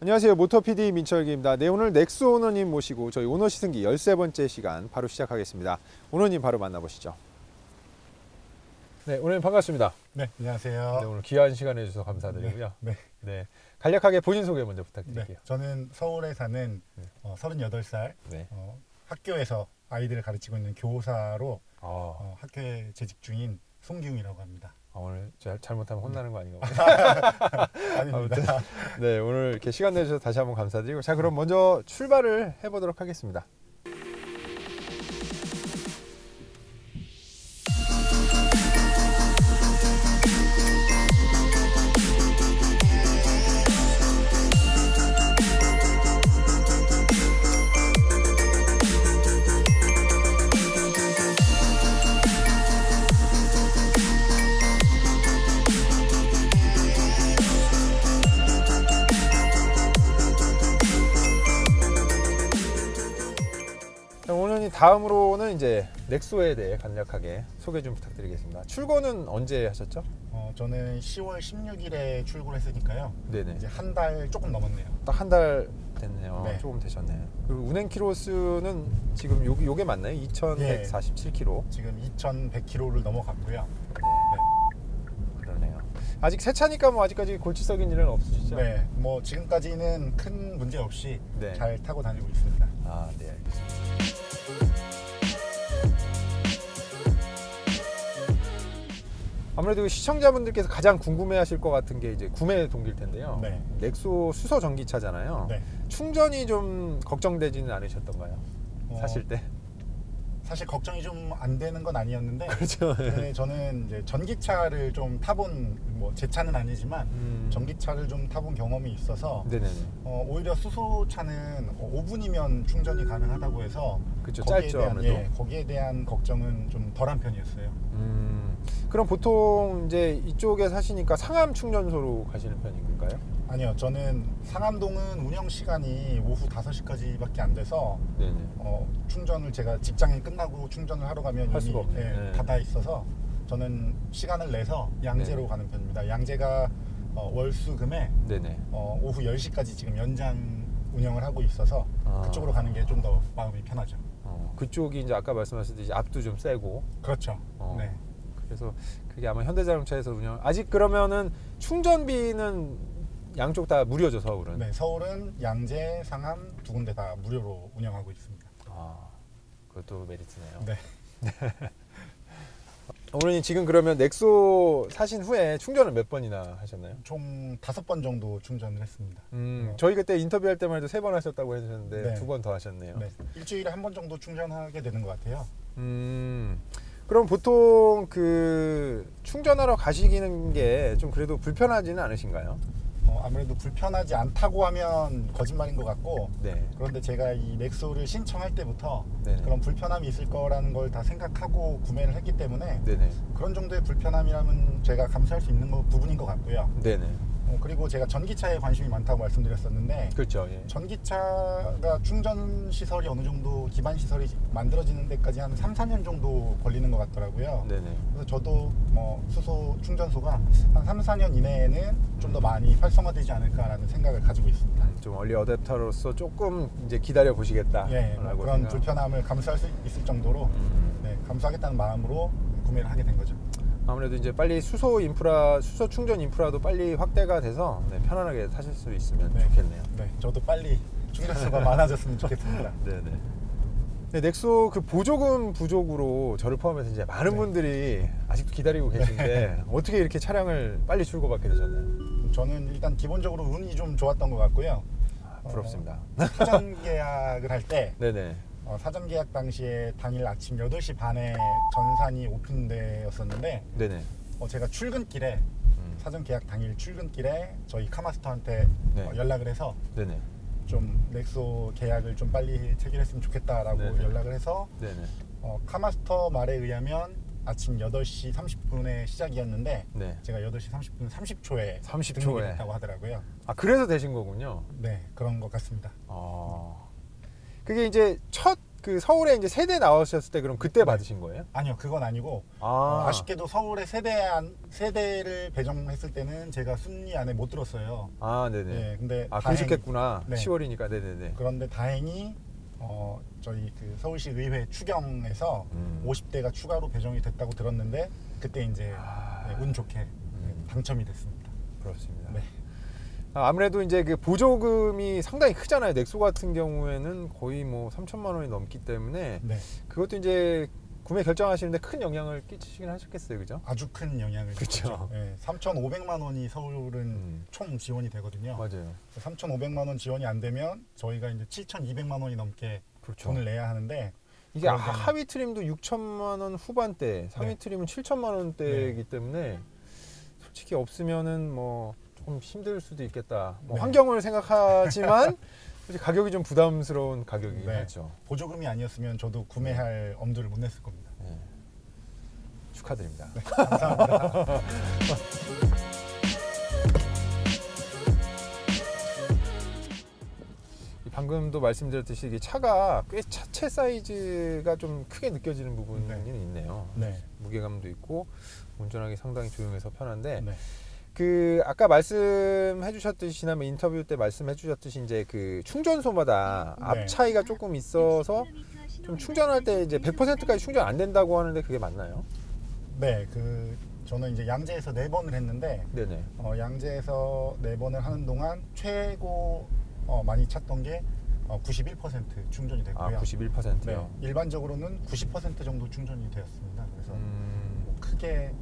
안녕하세요. 모터 PD 민철기입니다. 네, 오늘 넥스 오너님 모시고 저희 오너 시승기 13번째 시간 바로 시작하겠습니다. 오너님 바로 만나보시죠. 네, 오늘 반갑습니다. 네, 안녕하세요. 네, 오늘 귀한 시간 내주셔서 감사드리고요. 네, 네, 간략하게 본인 소개 먼저 네. 부탁드릴게요. 저는 서울에 사는 네. 어, 38살 네. 어, 학교에서 아이들을 가르치고 있는 교사로 아, 어, 학교에 재직 중인 송기웅이라고 합니다. 아, 오늘 제가 잘못하면 혼나는 거 아닌가? 아닙니다. 네, 오늘 이렇게 시간 내주셔서 다시 한번 감사드리고 자, 그럼 먼저 출발을 해보도록 하겠습니다. 다음으로는 이제 넥소에 대해 간략하게 소개 좀 부탁드리겠습니다. 출고는 언제 하셨죠? 어, 저는 10월 16일에 출고를 했으니까요. 네네. 이제 한 달 조금 넘었네요. 딱 한 달 됐네요. 네. 조금 되셨네요. 그리고 운행 키로수는 지금 요, 요게 맞나요? 2,147km. 지금 2,100km를 넘어갔고요. 그러네요. 아직 새 차니까 뭐 아직까지 골치썩인 일은 없으시죠? 네, 뭐 지금까지는 큰 문제 없이 네. 잘 타고 다니고 있습니다. 아, 네, 알겠습니다. 아무래도 그 시청자분들께서 가장 궁금해하실 것 같은 게 이제 구매 동기일 텐데요. 네. 넥소 수소 전기차잖아요. 네. 충전이 좀 걱정되지는 않으셨던가요? 어, 사실 때. 사실 걱정이 좀 안 되는 건 아니었는데 그렇죠. 네, 저는 이제 전기차를 좀 타본 뭐 제 차는 아니지만 음. 전기차를 좀 타본 경험이 있어서. 어, 오히려 수소차는 5분이면 충전이 가능하다고 해서 그쵸, 거기에 짧죠, 대한, 아무래도. 예, 거기에 대한 걱정은 좀 덜한 편이었어요. 음, 그럼 보통 이제 이쪽에 사시니까 상암 충전소로 가시는 편인가요? 아니요, 저는 상암동은 운영 시간이 오후 5시까지밖에 안 돼서 네네. 어, 충전을 제가 직장이 끝나고 충전을 하러 가면 할 이미 없네. 예, 네. 닫아 있어서 저는 시간을 내서 양재로 네. 가는 편입니다. 양재가 어, 월수금에 네네. 어, 오후 10시까지 지금 연장 운영을 하고 있어서 아. 그쪽으로 가는 게 좀 더 마음이 편하죠. 어, 그쪽이 이제 아까 말씀하셨듯이 앞도 좀 세고 그렇죠. 어. 네. 그래서 그게 아마 현대자동차에서 운영 아직 그러면은 충전비는 양쪽 다 무료죠 서울은. 네, 서울은 양재, 상암 두 군데 다 무료로 운영하고 있습니다. 아, 그것도 메리트네요. 네. 어머니 지금 그러면 넥소 사신 후에 충전을 몇 번이나 하셨나요? 총 다섯 번 정도 충전을 했습니다. 음, 어. 저희 그때 인터뷰할 때만 해도 세 번 하셨다고 해주셨는데 네. 두번 더 하셨네요. 네, 일주일에 한 번 정도 충전하게 되는 것 같아요. 음, 그럼 보통 그 충전하러 가시기는 게 좀 그래도 불편하지는 않으신가요? 어, 아무래도 불편하지 않다고 하면 거짓말인 것 같고 네. 그런데 제가 이 넥소를 신청할 때부터 네네. 그런 불편함이 있을 거라는 걸 다 생각하고 구매를 했기 때문에 네네. 그런 정도의 불편함이라면 제가 감수할 수 있는 거, 부분인 것 같고요. 네네. 어, 그리고 제가 전기차에 관심이 많다고 말씀드렸었는데 그렇죠. 예. 전기차가 충전 시설이 어느 정도 기반 시설이 만들어지는 데까지 한 3, 4년 정도 걸리는 것 같더라고요. 네네. 그래서 저도 뭐 수소 충전소가 한 3, 4년 이내에는 좀 더 많이 활성화되지 않을까라는 생각을 가지고 있습니다. 음, 좀 얼리 어댑터로서 조금 이제 기다려 보시겠다. 예, 뭐 그런 불편함을 감수할 수 있을 정도로 음, 네, 감수하겠다는 마음으로 구매를 하게 된 거죠. 아무래도 이제 빨리 수소 인프라, 수소 충전 인프라도 빨리 확대가 돼서 네, 편안하게 타실 수 있으면 네. 좋겠네요. 네, 저도 빨리 충전소가 많아졌으면 좋겠습니다. 네 네. 네, 넥소 그 보조금 부족으로 저를 포함해서 이제 많은 네. 분들이 아직도 기다리고 계신데 어떻게 이렇게 차량을 빨리 출고받게 되셨나요? 저는 일단 기본적으로 운이 좀 좋았던 것 같고요. 아, 부럽습니다. 어, 사전 계약을 할때 네네. 어, 사전 계약 당시에 당일 아침 8시 반에 전산이 오픈되었었는데 네네. 어, 제가 출근길에 음, 사전 계약 당일 출근길에 저희 카마스터한테 네. 어, 연락을 해서 네네. 좀 넥소 계약을 좀 빨리 체결했으면 좋겠다라고 네네. 연락을 해서 네네. 어, 카마스터 말에 의하면 아침 8시 30분에 시작이었는데 네. 제가 8시 30분 30초에 30 등록이 초에. 됐다고 하더라고요. 아 그래서 되신 거군요. 네, 그런 것 같습니다. 어. 그게 이제 첫 그 서울에 이제 세대 나오셨을 때 그럼 그때 받으신 거예요? 아니요, 그건 아니고 아, 아. 쉽게도 서울에 세대 안, 세대를 배정했을 때는 제가 순위 안에 못 들었어요. 아, 네네. 네, 근데 아, 다행- 공식했구나. 네. 10월이니까. 네네네. 그런데 다행히 어, 저희 그 서울시 의회 추경에서 음. 50대가 추가로 배정이 됐다고 들었는데 그때 이제 아. 네, 운 좋게 음. 당첨이 됐습니다. 그렇습니다. 네. 아, 아무래도 이제 그 보조금이 상당히 크잖아요. 넥소 같은 경우에는 거의 뭐 3천만 원이 넘기 때문에 네, 그것도 이제 구매 결정하시는데 큰 영향을 끼치긴 하셨겠어요. 그죠? 아주 큰 영향을 그쵸. 줬죠. 네, 3,500만 원이 서울은 음. 총 지원이 되거든요. 맞아요. 3,500만 원 지원이 안 되면 저희가 이제 7,200만 원이 넘게 그렇죠. 돈을 내야 하는데 이게 하- 하위 트림도 6천만 원 후반대, 상위 네. 트림은 7천만 원대이기 때문에 솔직히 없으면은 뭐 조금 힘들 수도 있겠다. 뭐 네. 환경을 생각하지만 가격이 좀 부담스러운 가격이긴 네. 하죠. 보조금이 아니었으면 저도 구매할 엄두를 못 냈을 겁니다. 네. 축하드립니다. 감사합니다. 이 방금도 말씀드렸듯이 이게 차가 꽤 차체 사이즈가 좀 크게 느껴지는 부분이 네. 있네요. 네, 무게감도 있고 운전하기 상당히 조용해서 편한데 네, 그 아까 말씀해 주셨듯이 지난번 인터뷰 때 말씀해 주셨듯이 이제 그 충전소마다 네. 앞 차이가 조금 있어서 좀 충전할 때 이제 100%까지 충전 안 된다고 하는데 그게 맞나요? 네. 그 저는 이제 양재에서 네 번을 했는데 네네. 어, 양재에서 네 번을 하는 동안 최고 어, 많이 찼던 게 어, 91% 충전이 됐고요. 아 91%요. 네, 일반적으로는 90% 정도 충전이 되었습니다. 그래서 음, 뭐 크게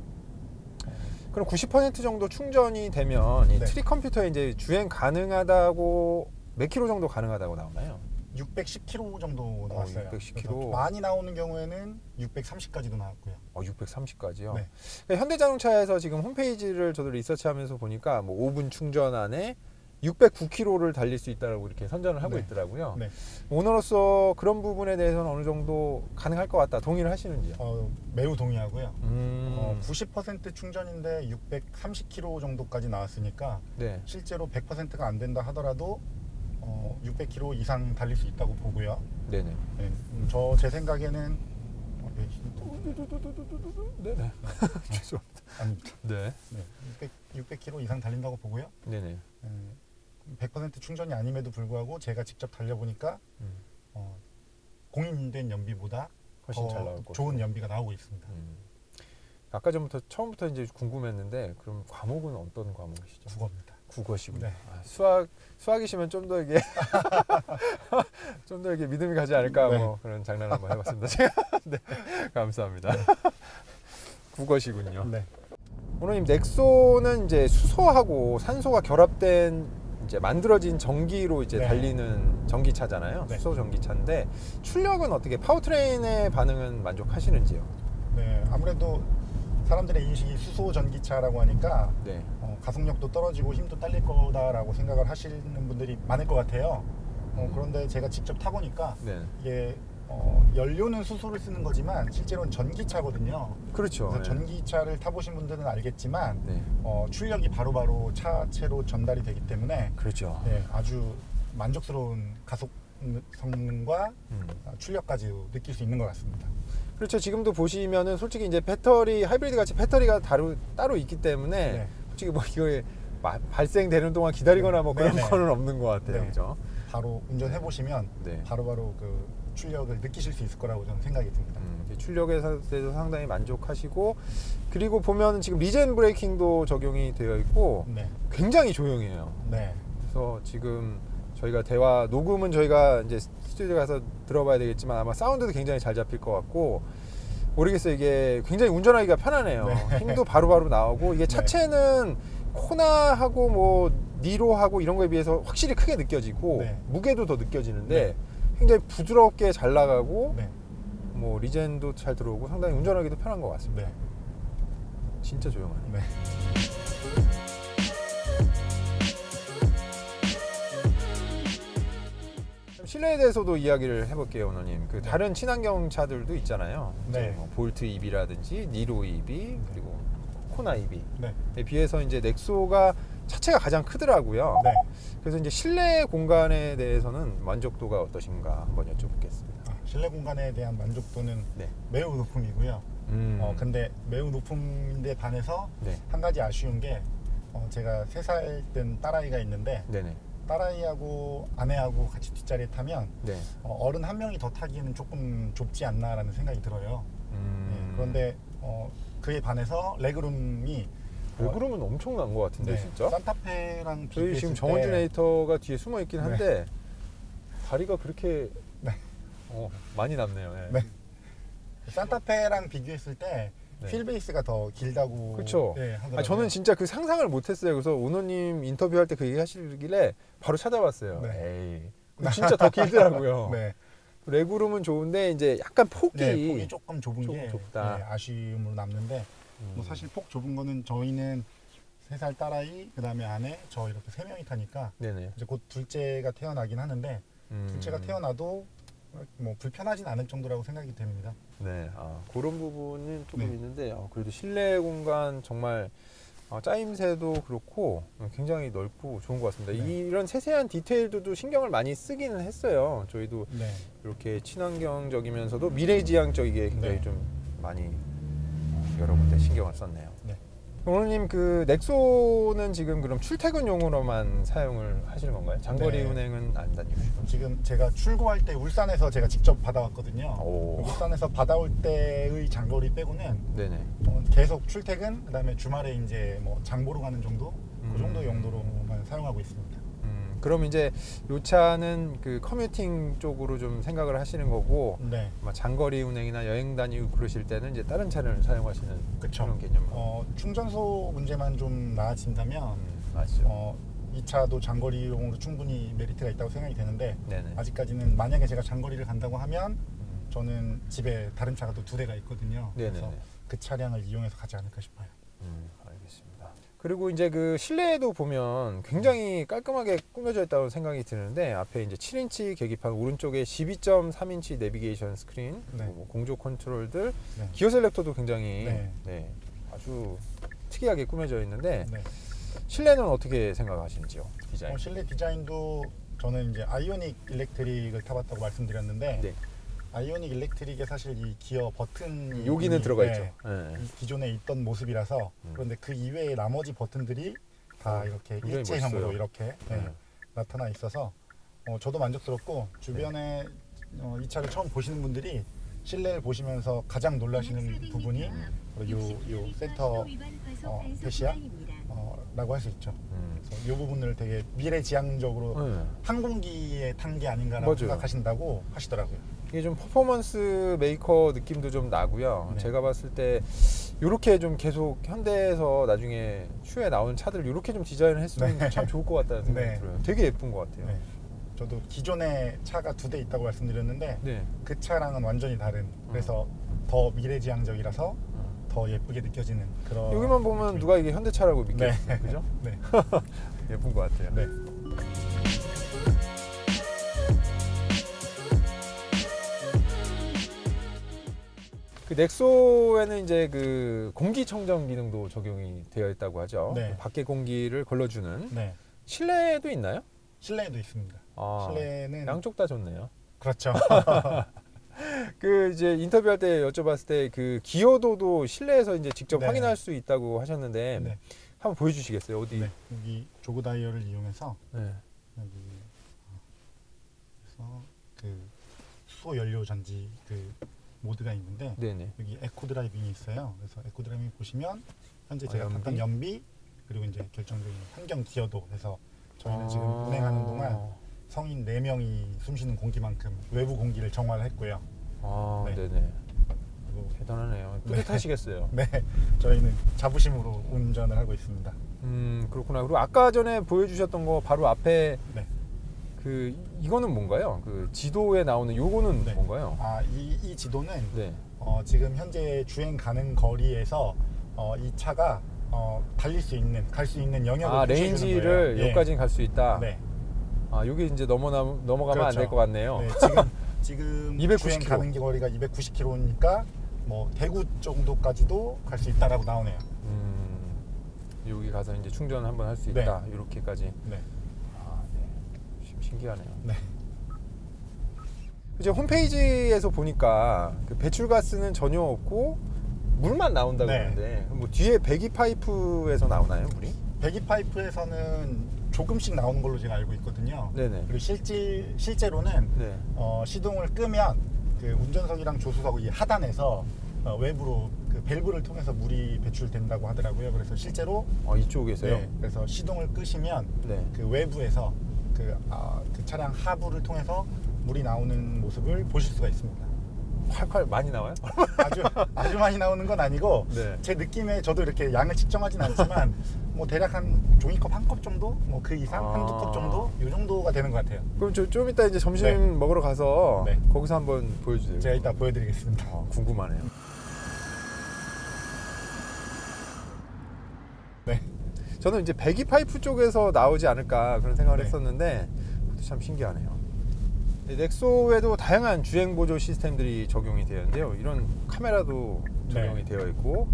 그럼 90% 정도 충전이 되면 이 네. trip 컴퓨터에 이제 주행 가능하다고 몇 킬로 정도 가능하다고 나오나요? 610km 정도 나왔어요. 610 그래서 km. 많이 나오는 경우에는 630까지도 나왔고요. 어 630까지요. 네. 현대자동차에서 지금 홈페이지를 저도 리서치하면서 보니까 뭐 5분 충전 안에 609km를 달릴 수 있다라고 이렇게 선전을 하고 네. 있더라고요. 네. 오너로서 그런 부분에 대해서는 어느 정도 가능할 것 같다. 동의를 하시는지요? 어, 매우 동의하고요. 음, 어, 90% 충전인데 630km 정도까지 나왔으니까 네. 실제로 100%가 안 된다 하더라도 어, 600km 이상 달릴 수 있다고 보고요. 네네. 네, 저제 생각에는 어, 네네. 죄송합니다. 아닙니다. 네. 네, 600, 600km 이상 달린다고 보고요. 네네. 음, 100% 충전이 아님에도 불구하고 제가 직접 달려보니까 음, 어, 공인된 연비보다 훨씬 잘더 나올 것 좋은. 연비가 나오고 있습니다. 음. 아까 전부터 처음부터 이제 궁금했는데 그럼 과목은 어떤 과목이시죠? 국어입니다. 국어시군요. 네. 아, 수학 수학이시면 좀 더 이게 좀 더 이게 믿음이 가지 않을까 네. 뭐 그런 장난 한번 해봤습니다. 제가 네 감사합니다. 국어시군요. 네. 오너님 넥쏘는 이제 수소하고 산소가 결합된 이제 만들어진 전기로 이제 네. 달리는 전기차잖아요. 네. 수소 전기차인데 출력은 어떻게 powertrain의 반응은 만족하시는지요? 네, 아무래도 사람들의 인식이 수소 전기차라고 하니까 네. 어, 가속력도 떨어지고 힘도 딸릴 거다라고 생각을 하시는 분들이 많을 것 같아요. 어, 음. 그런데 제가 직접 타보니까 네. 이게 어, 연료는 수소를 쓰는 거지만 실제로는 전기차거든요. 그렇죠. 네. 전기차를 타보신 분들은 알겠지만 네. 어, 출력이 바로바로 차체로 전달이 되기 때문에 그렇죠. 네, 아주 만족스러운 가속 성능과 음. 출력까지 느낄 수 있는 것 같습니다. 그렇죠. 지금도 보시면은 솔직히 이제 배터리 하이브리드 같이 배터리가 따로 따로 있기 때문에 네. 솔직히 뭐 이거에 마- 발생되는 동안 기다리거나 뭐 그런 네네. 거는 없는 것 같아요. 네. 그죠? 바로 운전해 보시면 네. 바로바로 그 출력을 느끼실 수 있을 거라고 저는 생각이 듭니다. 음, 이 출력에 대해서 상당히 만족하시고 그리고 보면 지금 리젠 브레이킹도 적용이 되어 있고 네, 굉장히 조용해요. 네, 그래서 지금 저희가 대화 녹음은 저희가 이제 스튜디오 가서 들어봐야 되겠지만 아마 사운드도 굉장히 잘 잡힐 것 같고 모르겠어요 이게 굉장히 운전하기가 편하네요 네. 힘도 바로바로 나오고 이게 차체는 코나하고 뭐 니로하고 이런 거에 비해서 확실히 크게 느껴지고 네. 무게도 더 느껴지는데 굉장히 부드럽게 잘 나가고 네, 뭐 리젠도 잘 들어오고 상당히 운전하기도 편한 것 같습니다 네, 진짜 조용하네요 네. 실내에 대해서도 이야기를 해볼게요, 오너님. 그 네. 다른 친환경 차들도 있잖아요. 네. 뭐 볼트 EV라든지 니로 EV 그리고 코나 EV에 네, 비해서 이제 넥소가 차체가 가장 크더라고요. 네. 그래서 이제 실내 공간에 대해서는 만족도가 어떠신가 한번 여쭤보겠습니다. 아, 실내 공간에 대한 만족도는 네. 매우 높음이고요. 음. 어, 근데 매우 높음인데 반해서 네. 한 가지 아쉬운 게 어, 제가 세 살 된 딸아이가 있는데 네네. 딸아이하고 아내하고 같이 뒷자리에 타면 네. 어, 어른 한 명이 더 타기에는 조금 좁지 않나라는 생각이 들어요. 음. 네, 그런데 어, 그에 반해서 레그룸이 왜 어, 그러면 엄청난 것 같은데 네, 진짜. 산타페랑 저희 지금 때 정원준 에이터가 뒤에 숨어 있긴 네. 한데 다리가 그렇게 네. 어, 많이 남네요. 네. 네. 산타페랑 비교했을 때 네. 휠베이스가 더 길다고 그쵸. 네. 아, 저는 진짜 그 상상을 못했어요. 그래서 오너님 인터뷰할 때 그 얘기 하시길래 바로 찾아봤어요. 네. 에이, 진짜 더 길더라고요. 네. 레그룸은 좋은데 이제 약간 폭이, 네, 폭이 조금 좁은 조금 게 좁다. 네, 아쉬움으로 남는데 음. 뭐 사실 폭 좁은 거는 저희는 세 살 딸아이 그다음에 아내 저 이렇게 세 명이 타니까 네네. 이제 곧 둘째가 태어나긴 하는데 음. 둘째가 태어나도 뭐 불편하진 않을 정도라고 생각이 됩니다. 네, 아, 그런 부분은 조금 네. 있는데 어, 그래도 실내 공간 정말 어, 짜임새도 그렇고 굉장히 넓고 좋은 것 같습니다. 네. 이런 세세한 디테일들도 신경을 많이 쓰기는 했어요. 저희도 네. 이렇게 친환경적이면서도 미래지향적이게 굉장히 네. 좀 많이 어, 여러 군데 신경을 썼네요. 네. 오늘님 그 넥소는 지금 그럼 출퇴근용으로만 사용을 하시는 건가요? 장거리 네. 운행은 안 다니시고? 지금 제가 출고할 때 울산에서 제가 직접 받아왔거든요. 오. 울산에서 받아올 때의 장거리 빼고는 네네. 어, 계속 출퇴근 그다음에 주말에 이제 뭐 장보러 가는 정도 음. 그 정도 용도로만 사용하고 있습니다. 음, 그럼 이제 요 차는 그 커뮤팅 쪽으로 좀 생각을 하시는 거고 네, 아마 장거리 운행이나 여행 다니고 그러실 때는 이제 다른 차를 사용하시는 그쵸. 그런 개념으로. 어, 충전소 문제만 좀 나아진다면 음, 맞죠. 어, 이 차도 장거리용으로 충분히 메리트가 있다고 생각이 되는데 네네. 아직까지는 만약에 제가 장거리를 간다고 하면 음, 저는 집에 다른 차가 또 두 대가 있거든요. 네네네. 그래서 그 차량을 이용해서 가지 않을까 싶어요. 음, 알겠습니다. 그리고 이제 그 실내에도 보면 굉장히 깔끔하게 꾸며져 있다고 생각이 드는데 앞에 이제 7인치 계기판 오른쪽에 12.3인치 내비게이션 스크린 네. 그리고 뭐 공조 컨트롤들 네. 기어 selector도 굉장히 네. 네, 아주 특이하게 꾸며져 있는데 네. 실내는 어떻게 생각하시는지요 디자인? 어, 실내 디자인도 저는 이제 아이오닉 일렉트릭을 타봤다고 말씀드렸는데 네. 아이오닉 일렉트릭에 사실 이 기어 버튼이 여기는 들어가 네, 있죠. 네. 이 기존에 있던 모습이라서 음. 그런데 그 이외의 나머지 버튼들이 다 이렇게 굉장히 일체형으로 멋있어요. 이렇게 네, 네. 나타나 있어서 어, 저도 만족스럽고 주변에 어, 이 차를 처음 보시는 분들이 실내를 보시면서 가장 놀라시는 부분이 바로 요, 요 센터 어, fascia 어, 라고 할 수 있죠. 음. 이 부분을 되게 미래지향적으로 네. 항공기에 탄 게 아닌가라고 맞아요. 생각하신다고 하시더라고요. 이게 좀 퍼포먼스 메이커 느낌도 좀 나고요. 네. 제가 봤을 때 이렇게 좀 계속 현대에서 나중에 추후에 나오는 차들 이렇게 좀 디자인을 했으면 네. 참 좋을 것 같다는 생각이 네. 들어요. 되게 예쁜 것 같아요. 네. 저도 기존에 차가 두 대 있다고 말씀드렸는데 네. 그 차랑은 완전히 다른 그래서 더 미래지향적이라서 더 예쁘게 느껴지는 그런 여기만 보면 느낌이- 누가 이게 현대차라고 네. 믿겠어요. 그죠? 네. 예쁜 것 같아요. 그 넥소에는 이제 그 공기청정 기능도 적용이 되어 있다고 하죠. 네. 그 밖에 공기를 걸러주는 네. 실내에도 있나요? 실내에도 있습니다. 아, 실내는 양쪽 다 좋네요. 그렇죠. 그 이제 인터뷰할 때 여쭤봤을 때 그 기어도도 실내에서 이제 직접 네. 확인할 수 있다고 하셨는데 네. 한번 보여주시겠어요? 어디? 네. 여기 jog 다이얼을 이용해서 네. 여기 어, 그래서 그 수소 연료 전지 그 모드가 있는데 네네. 여기 eco driving이 있어요. 그래서 eco driving 보시면 현재 아, 제가 연비? 탔던 연비 그리고 이제 결정적인 환경 기여도 해서 저희는 지금 아. 운행하는 동안 성인 4명이 숨쉬는 공기만큼 외부 공기를 정화를 했고요. 아, 네. 네. 네 그리고 대단하네요. 네. 뿌듯하시겠어요. 네, 저희는 자부심으로 운전을 하고 있습니다. 음, 그렇구나. 그리고 아까 전에 보여주셨던 거 바로 앞에 네. 그 이거는 뭔가요? 그 지도에 나오는 요거는 네. 뭔가요? 아, 이, 이 지도는 네. 어, 지금 현재 주행 가능 거리에서 어, 이 차가 어, 달릴 수 있는, 갈 수 있는 영역을 아, range를. 예. 여기까지는 갈 수 있다. 네. 아, 여기 이제 넘어 넘어가면 그렇죠. 것 같네요. 네, 지금 지금 290 주행. 가능 거리가 290km니까 뭐 대구 정도까지도 갈 수 있다라고 나오네요. 음, 여기 가서 이제 충전 한번 할수 네. 있다. 이렇게까지. 네. 아, 네. 신- 신기하네요. 네. 이제 홈페이지에서 보니까 그 배출가스는 전혀 없고 물만 나온다고 네. 하는데 뭐 뒤에 배기 파이프에서 나오나요 물이? 배기 파이프에서는 조금씩 나오는 걸로 제가 알고 있거든요. 네네. 그리고 실제 실제로는 네. 어, 시동을 끄면 그 운전석이랑 조수석 이 하단에서 어, 외부로 그 밸브를 통해서 물이 배출된다고 하더라고요. 그래서 실제로 어 이쪽에서요? 네, 그래서 시동을 끄시면 네. 그 외부에서 그, 아, 그 차량 하부를 통해서 물이 나오는 모습을 보실 수가 있습니다. 활활 많이 나와요? 아주 아주 많이 나오는 건 아니고 네. 제 느낌에 저도 이렇게 양을 측정하진 않지만 뭐 대략 한 종이컵 한 컵 정도 뭐 그 이상 아. 한두 컵 정도 이 정도가 되는 것 같아요. 그럼 저 좀 이따 이제 점심 네. 먹으러 가서 네. 거기서 한번 보여주세요. 제가 이따 보여드리겠습니다. 어, 궁금하네요. 네. 저는 이제 배기 파이프 쪽에서 나오지 않을까 그런 생각을 네. 했었는데 그것도 참 신기하네요. 이 넥소에도 다양한 주행 보조 시스템들이 적용이 되어 있는데요. 이런 카메라도 적용이 네. 되어 있고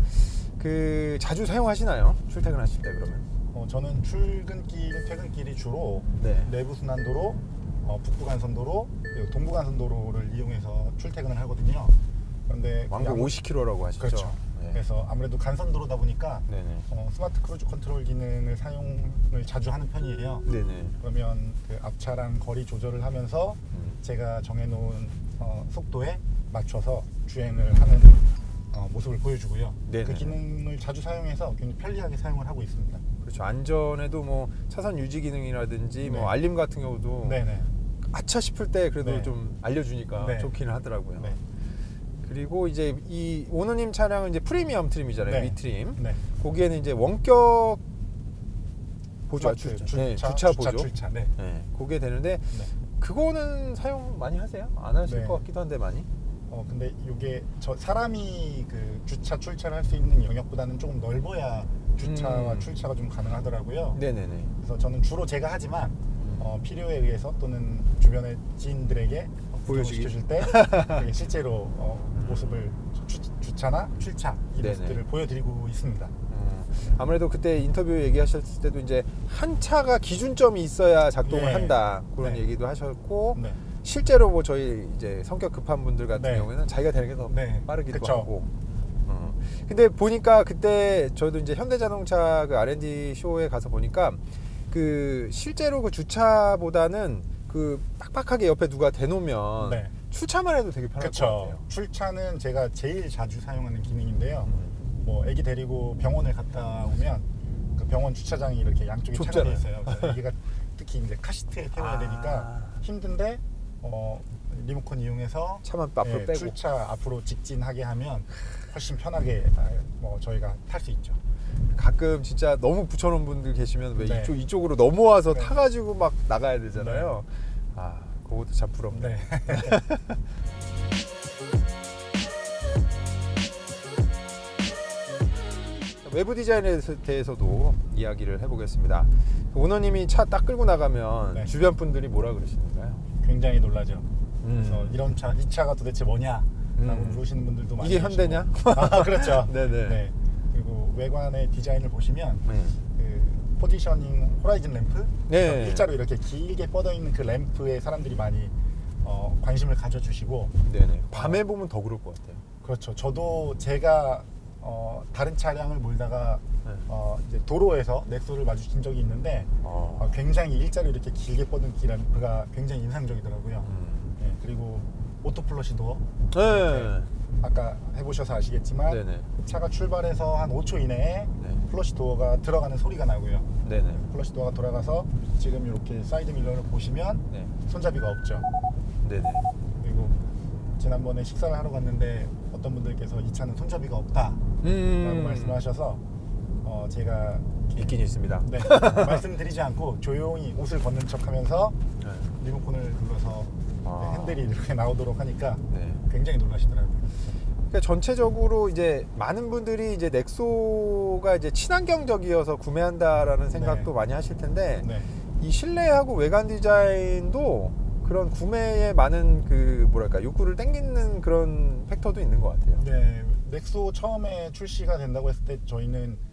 그 자주 사용하시나요? 출퇴근하실 때 그러면? 어, 저는 출근길, 퇴근길이 주로 네. 내부 순환도로, 어, 북부 간선도로, 그리고 동부 간선도로를 이용해서 출퇴근을 하거든요. 그런데 왕복 아무- 50km라고 하시죠? 그렇죠. 네. 그래서 아무래도 간선도로다 보니까. 어, smart cruise control 기능을 사용을 자주 하는 편이에요. 네네. 그러면 그 앞차랑 거리 조절을 하면서 음. 제가 정해놓은 어, 속도에 맞춰서 주행을 하는 어, 모습을 보여주고요. 네네. 그 기능을 자주 사용해서 굉장히 편리하게 사용을 하고 있습니다. 그렇죠. 안전에도 뭐 차선 유지 기능이라든지 뭐 네. 알림 같은 경우도 네네. 아차 싶을 때 그래도 네. 좀 알려주니까 네. 좋기는 하더라고요. 네. 그리고 이제 이 오너님 차량은 이제 프리미엄 트림이잖아요. 네. 위 트림. 네. 거기에는 이제 원격 보조 주차, 주차, 네, 주차 보조. 출차. 네. 네, 그게 되는데 네. 그거는 사용 많이 하세요? 안 하실 네. 것 같기도 한데 많이. 어 근데 이게 저 사람이 그 주차 출차를 할 수 있는 영역보다는 조금 넓어야 주차와 음. 출차가 좀 가능하더라고요. 네네네. 그래서 저는 주로 제가 하지만 어, 필요에 의해서 또는 주변의 지인들에게. 시켜줄 때 이게 실제로 어, 모습을 주, 주차나 출차 이 네네. 모습들을 보여드리고 있습니다. 음, 아무래도 그때 인터뷰 얘기하셨을 때도 이제 한 차가 기준점이 있어야 작동을 네. 한다 그런 네. 얘기도 하셨고 네. 실제로 뭐 저희 이제 성격 급한 분들 같은 네. 경우에는 자기가 되는 게더 네. 빠르기도 그쵸. 하고. 어. 근데 보니까 그때 저도 이제 현대자동차 그 R&D 쇼에 가서 보니까 그 실제로 그 주차보다는 그 빡빡하게 옆에 누가 대놓으면 네. 출차만 해도 되게 편할 것 그렇죠. 같아요. 출차는 제가 제일 자주 사용하는 기능인데요. 음. 뭐 아기 데리고 병원을 갔다 오면 그 병원 주차장이 이렇게 양쪽에 차가 돼. 있어요. 아기가 특히 이제 카시트에 태워야 아. 되니까 힘든데 어, 리모컨 이용해서 차만 앞으로 예, 빼고. 출차 앞으로 직진하게 하면 훨씬 편하게 아, 뭐 저희가 탈 수 있죠. 가끔 진짜 너무 붙여놓은 분들 계시면 왜 네. 이쪽 이쪽으로 넘어와서 네. 타가지고 막 나가야 되잖아요. 아, 그것도 참 부럽네. 네. 외부 디자인에 대해서도 이야기를 해보겠습니다. 오너님이 차 딱 끌고 나가면 네. 주변 분들이 뭐라 그러시는가요? 굉장히 놀라죠. 음. 그래서 이런 차, 이 차가 도대체 뭐냐? 라고 음. 물으시는 분들도 많이 이게. 현대냐? 아, 그렇죠. 네네. 네. 그리고 외관의 디자인을 보시면 네. 그 포지셔닝 호라이즌 램프 네. 일자로 이렇게 길게 뻗어 있는 그 램프에 사람들이 많이 어, 관심을 가져주시고 네네. 밤에 보면 더 그럴 것 같아요. 그렇죠. 저도 제가 어, 다른 차량을 몰다가 네. 어, 이제 도로에서 넥소를 마주친 적이 있는데 어. 어, 굉장히 일자로 이렇게 길게 뻗은 길 램프가 굉장히 인상적이더라고요. 음. 네, 그리고 auto flush door 네. 아까 해보셔서 아시겠지만 네네. 차가 출발해서 한 5초 이내에 네. flush door가 들어가는 소리가 나고요. 네네. flush door가 돌아가서 지금 이렇게 사이드 미러를 보시면 네. 손잡이가 없죠. 네네. 그리고 지난번에 식사를 하러 갔는데 어떤 분들께서 이 차는 손잡이가 없다라고 음. 말씀하셔서 어, 제가 있긴 있습니다. 네, 말씀드리지 않고 조용히 옷을 걷는 척하면서 네. 리모컨을 눌러서 아. 네, 핸들이 이렇게 나오도록 하니까 네. 굉장히 놀라시더라고요. 그러니까 전체적으로 이제 많은 분들이 이제 넥소가 이제 친환경적이어서 구매한다라는 생각도 네. 많이 하실 텐데 네. 이 실내하고 외관 디자인도 그런 구매에 많은 그 뭐랄까 욕구를 땡기는 그런 팩터도 있는 것 같아요. 네, 넥소 처음에 출시가 된다고 했을 때 저희는 이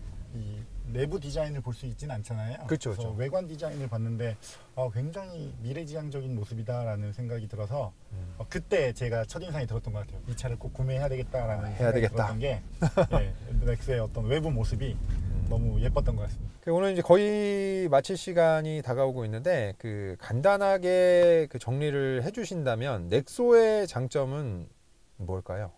내부 디자인을 볼 수 있지는 않잖아요. 그래서 그쵸. 외관 디자인을 봤는데 어, 굉장히 미래지향적인 모습이다라는 생각이 들어서 음. 어, 그때 제가 첫 인상이 들었던 것 같아요. 이 차를 꼭 구매해야 되겠다라는 아, 해야 생각이 되겠다. 들었던 게 네, 넥스의 어떤 외부 모습이 너무 예뻤던 것 같습니다. 그 오늘 이제 거의 마칠 시간이 다가오고 있는데 그 간단하게 그 정리를 해주신다면 넥소의 장점은 뭘까요?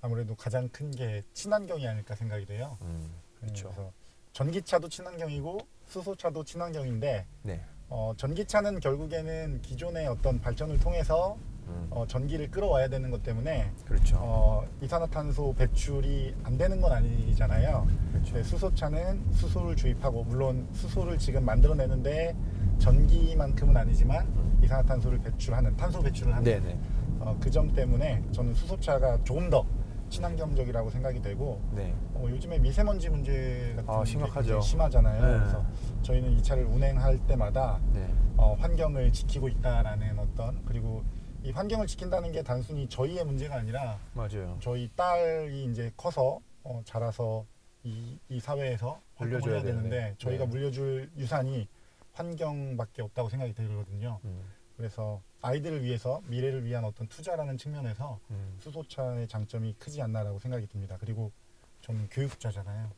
아무래도 가장 큰 게 친환경이 아닐까 생각이 돼요. 음, 그렇죠. 전기차도 친환경이고 수소차도 친환경인데 네. 어, 전기차는 결국에는 기존의 어떤 발전을 통해서 음, 어, 전기를 끌어와야 되는 것 때문에 그렇죠. 어, 이산화탄소 배출이 안 되는 건 아니잖아요. 그렇죠. 근데 수소차는 수소를 주입하고 물론 수소를 지금 만들어내는데 전기만큼은 아니지만 이산화탄소를 배출하는 탄소 배출을 하는. 어, 그 점 때문에 저는 수소차가 조금 더 친환경적이라고 생각이 되고 네. 어, 요즘에 미세먼지 문제 같은 아, 게 심각하죠. 심하잖아요. 네. 그래서 저희는 이 차를 운행할 때마다 네. 어, 환경을 지키고 있다라는 어떤 그리고 이 환경을 지킨다는 게 단순히 저희의 문제가 아니라 맞아요. 저희 딸이 이제 커서 어, 자라서 이, 이 사회에서 물려줘야 되는데 되는데. 저희가 네. 물려줄 유산이 환경밖에 없다고 생각이 들거든요. 음, 그래서 아이들을 위해서 미래를 위한 어떤 투자라는 측면에서 음. 수소차의 장점이 크지 않나라고 생각이 듭니다. 그리고 저는 교육자잖아요.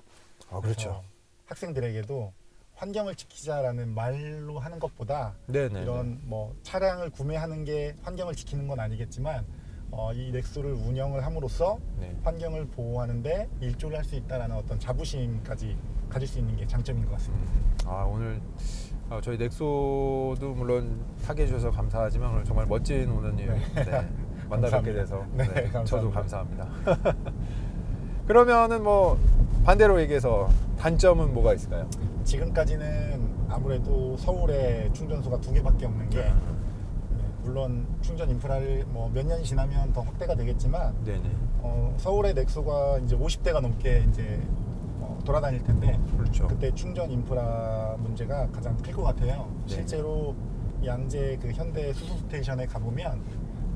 아 그렇죠. 학생들에게도 환경을 지키자라는 말로 하는 것보다 네네. 이런 뭐 차량을 구매하는 게 환경을 지키는 건 아니겠지만 어, 이 넥소를 운영을 함으로써 네. 환경을 보호하는데 일조를 할 수 있다라는 어떤 자부심까지 가질 수 있는 게 장점인 것 같습니다. 음, 아 오늘 어, 저희 넥소도 물론 타게 해주셔서 감사하지만 오늘 정말 멋진 오너님 네. 네, 만나 뵙게 감사합니다. 돼서 네, 저도 감사합니다. 감사합니다. 그러면은 뭐 반대로 얘기해서 단점은 뭐가 있을까요? 지금까지는 아무래도 서울에 충전소가 두 개밖에 없는 게 네, 물론 충전 인프라를 뭐 몇 년이 지나면 더 확대가 되겠지만. 어, 서울의 넥소가 이제 50대가 넘게 이제 어, 돌아다닐 텐데 그렇죠. 그때 충전 인프라 문제가 가장 클 것 같아요. 네. 실제로 양재 그 현대 수소 스테이션에 가보면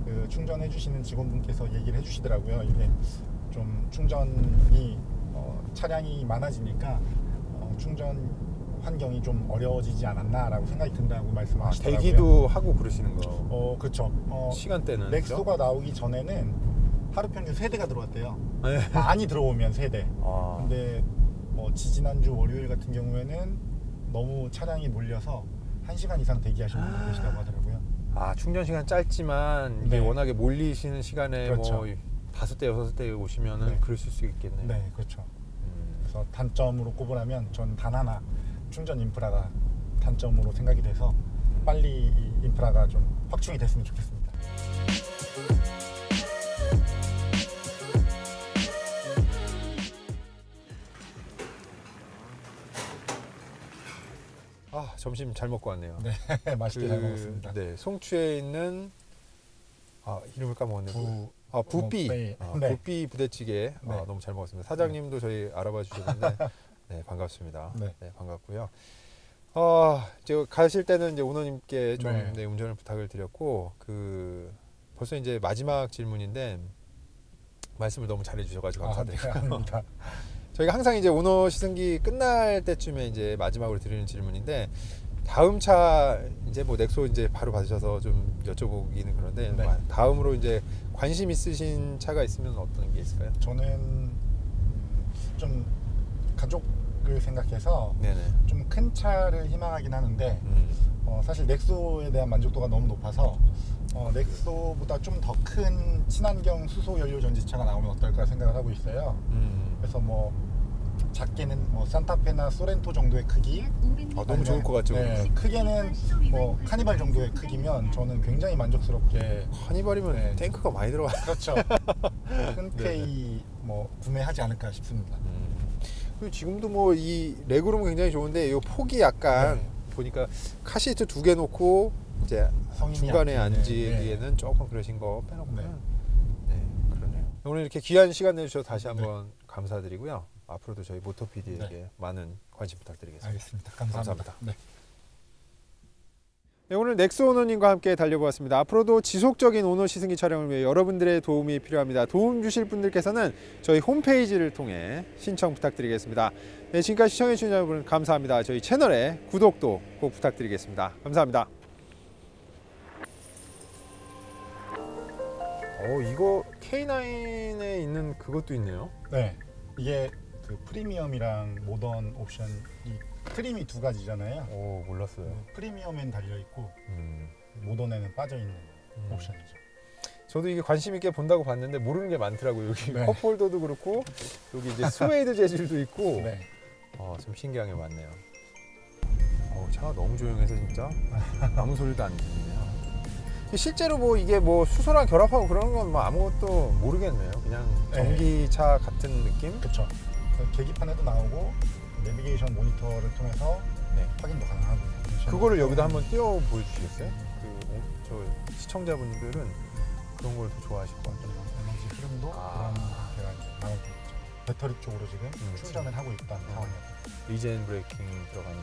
그 충전해 주시는 직원분께서 얘기를 해주시더라고요. 이게 좀 충전이 어, 차량이 많아지니까 어, 충전 환경이 좀 어려워지지 않았나라고 생각이 든다고 아, 말씀하시더라고요. 대기도 하고 그러시는 거. 어 그렇죠. 어, 시간대는 넥소가 나오기 전에는 하루 평균 세 대가 들어왔대요. 네. 많이 들어오면 세 대. 아, 근데 뭐 지지난주 월요일 같은 경우에는 너무 차량이 몰려서 1시간 이상 대기하시는 분들 계시다고 하더라고요. 아 충전 시간 짧지만 이게 네. 워낙에 몰리시는 시간에 그렇죠. 뭐 다섯 대 여섯 대 오시면은 네. 그러실 수 있겠네요. 네, 그렇죠. 음, 그래서 단점으로 꼽으라면 전 단 하나 충전 인프라가 단점으로 생각이 돼서 빨리 이 인프라가 좀 확충이 됐으면 좋겠습니다. 점심 잘 먹고 왔네요. 네, 맛있게 잘 먹었습니다. 네, 송추에 있는 아 이름을 까먹었네. 부- 아 부삐. 부삐. 아, 네. 부삐 부대찌개. 아, 네. 너무 잘 먹었습니다. 사장님도 저희 알아봐 주셨는데 네 반갑습니다. 네. 네, 반갑고요. 어, 이제 가실 때는 이제 오너님께 좀 네. 네, 운전을 부탁을 드렸고 그 벌써 이제 마지막 질문인데 말씀을 너무 잘해 주셔가지고 아, 네. 저희가 항상 이제 오너 시승기 끝날 때쯤에 이제 마지막으로 드리는 질문인데 다음 차 이제 뭐 넥소 이제 바로 받으셔서 좀 여쭤보기는 그런데 네. 뭐 다음으로 이제 관심 있으신 차가 있으면 어떤 게 있을까요? 저는 음, 좀 가족을 생각해서. 좀 큰 차를 희망하긴 하는데 음. 어, 사실 넥소에 대한 만족도가 너무 높아서 어, 넥소보다 좀 더 큰 친환경 수소 연료 전지차가 나오면 어떨까 생각을 하고 있어요. 음. 그래서 뭐 작게는 뭐 산타페나 소렌토 정도의 크기, 아, 너무 좋을 것 같죠. 네, 크게는 뭐 카니발 정도의 크기면 저는 굉장히 만족스럽게 카니발이면 네. 탱크가 많이 들어가. 그렇죠. 흔쾌히 뭐 구매하지 않을까 싶습니다. 음. 그리고 지금도 뭐 이 레그룸은 굉장히 좋은데 이 폭이 약간 네. 보니까 카시트 두 개 놓고 이제 중간에 앉기, 앉기에는 조금 그러신 거 빼놓고는 네. 네. 그러네요. 오늘 이렇게 귀한 시간 내주셔서 다시 한번 감사드리고요. 앞으로도 저희 모토PD에게 네. 많은 관심 부탁드리겠습니다. 알겠습니다. 감사합니다. 감사합니다. 네. 네, 오늘 넥스 오너님과 함께 달려보았습니다. 앞으로도 지속적인 오너 시승기 촬영을 위해 여러분들의 도움이 필요합니다. 도움 주실 분들께서는 저희 홈페이지를 통해 신청 부탁드리겠습니다. 네, 지금까지 시청해주신 여러분 감사합니다. 저희 채널에 구독도 꼭 부탁드리겠습니다. 감사합니다. 어, 이거 K9에 있는 그것도 있네요. 네. 이게 그 프리미엄이랑 모던 옵션 이 trim이 두 가지잖아요. 오, 몰랐어요. 프리미엄엔 달려 있고 음. 모던에는 빠져 있는 음. 옵션이죠. 저도 이게 관심 있게 본다고 봤는데 모르는 게 많더라고요. 여기 네. cup holder도 그렇고 여기 이제 스웨이드 재질도 있고 네. 어, 좀 신기한 게 많네요. 어우, 차가 너무 조용해서 진짜 아무 소리도 안 들리네요. 실제로 뭐 이게 뭐 수소랑 결합하고 그런 건 뭐 아무것도 모르겠네요. 그냥 네. 전기차 같은 느낌? 그렇죠. 계기판에도 나오고 내비게이션 모니터를 통해서 네. 확인도 가능하고요. 그거를 여기다 한번 띄워 보여주시겠어요? 그, 어, 저 시청자분들은 그런 걸 더 좋아하실 것 같아요. 에너지 흐름도 아. 그런 상태가 이제 나오고 있죠. 배터리 쪽으로 지금 음, 충전을 하고 있다는 음. 상황이에요. regen braking 들어가는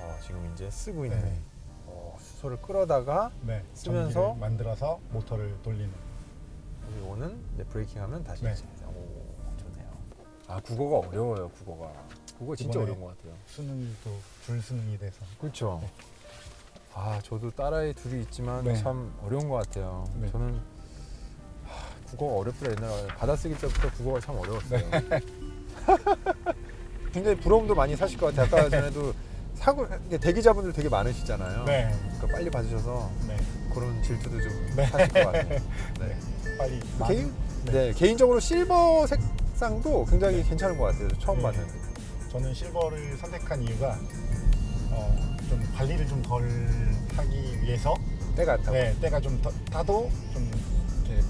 어, 지금 이제 쓰고 있는 네. 어, 수소를 끌어다가 네. 쓰면서? 만들어서 모터를 돌리는. 이제 braking하면 다시 네. 아 국어가 어려워요. 국어가. 국어 진짜 어려운 것 같아요. 수능이 또 불수능이 돼서 그렇죠. 아 저도 딸아이 둘이 있지만 네. 참 어려운 것 같아요. 네. 저는 하, 국어가 어렵더라 옛날에 받아쓰기 때부터 국어가 참 어려웠어요. 네. 굉장히 부러움도 많이 사실 것 같아요. 아까 전에도 사고 대기자분들 되게 많으시잖아요. 네. 그러니까 빨리 받으셔서 네. 그런 질투도 좀 네. 사실 것 같아요. 네. 빨리 개인 네. 네. 개인적으로 실버 색 상도 굉장히 괜찮은 것 같아요. 처음 네. 봤는데. 저는 실버를 선택한 이유가 어, 좀 관리를 좀 덜 하기 위해서 때가 안 타고. 네, 때가 좀 더- 타도 좀 이렇게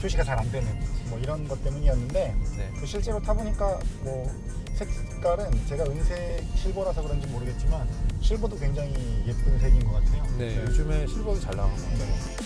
표시가 잘 안 되는 뭐 이런 것 때문이었는데 네. 그 실제로 타보니까 뭐 색깔은 제가 은색 실버라서 그런지 모르겠지만 실버도 굉장히 예쁜 색인 것 같아요. 네, 요즘에 실버도 잘 나가는 것 같아요. 네.